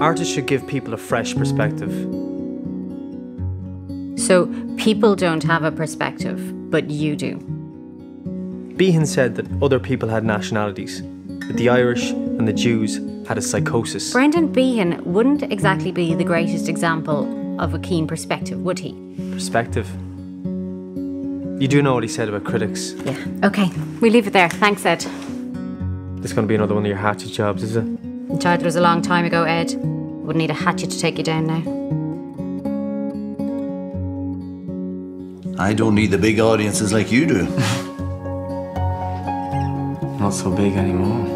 Artists should give people a fresh perspective. So people don't have a perspective, but you do. Behan said that other people had nationalities, that the Irish and the Jews had a psychosis. Brendan Behan wouldn't exactly be the greatest example of a keen perspective, would he? Perspective. You do know what he said about critics. Yeah. Okay, we leave it there. Thanks, Ed. This going to be another one of your hatchet jobs, is it? You tried was a long time ago, Ed. Wouldn't need a hatchet to take you down now. I don't need the big audiences like you do. Not so big anymore.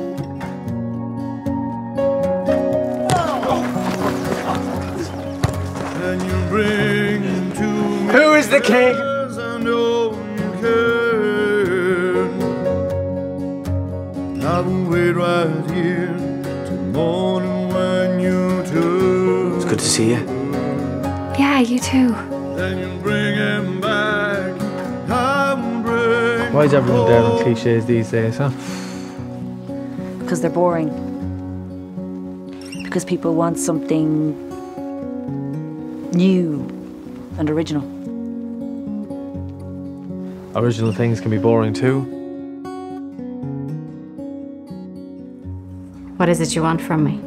Who is the king? I will wait right here till morning when you do. It's good to see you. Yeah, you too. Then you bring him back. I'm bring Why is everyone down on cliches these days, huh? Because they're boring. Because people want something new and original. Original things can be boring too. What is it you want from me?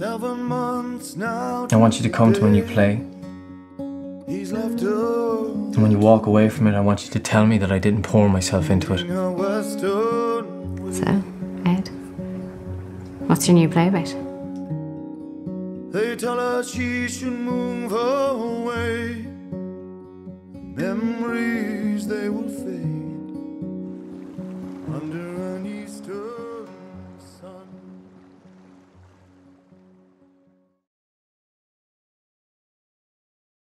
seven months now. I want you to come to my new play. He's left And when you walk away from it, I want you to tell me that I didn't pour myself into it. a western. So, Ed, what's your new play about? They tell her she should move away. Memories they will fade.